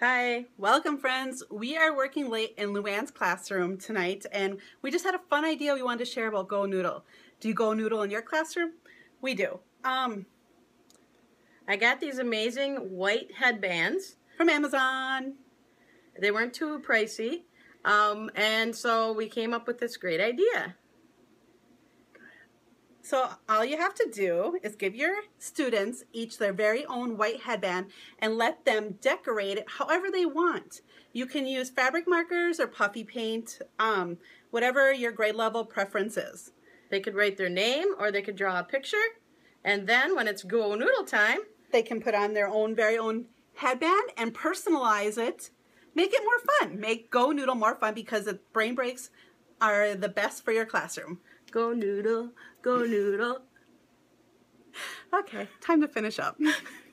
Hi. Welcome friends. We are working late in Luann's classroom tonight and we just had a fun idea we wanted to share about Go Noodle. Do you Go Noodle in your classroom? We do. Um, I got these amazing white headbands. From Amazon. They weren't too pricey. Um, and so we came up with this great idea. So all you have to do is give your students each their very own white headband and let them decorate it however they want. You can use fabric markers or puffy paint, um, whatever your grade level preference is. They could write their name or they could draw a picture. And then when it's Go Noodle time, they can put on their own very own headband and personalize it. Make it more fun. Make Go Noodle more fun because the brain breaks are the best for your classroom. Go noodle, go noodle. Okay, time to finish up.